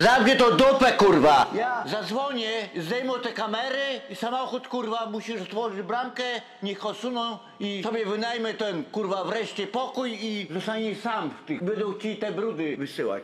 Zamknij to dupę, kurwa! Ja zadzwonię, zdejmą te kamery i samochód, kurwa, musisz otworzyć bramkę, niech osuną i sobie wynajmę ten, kurwa, wreszcie pokój i zostaniesz sam w tych, będą ci te brudy wysyłać.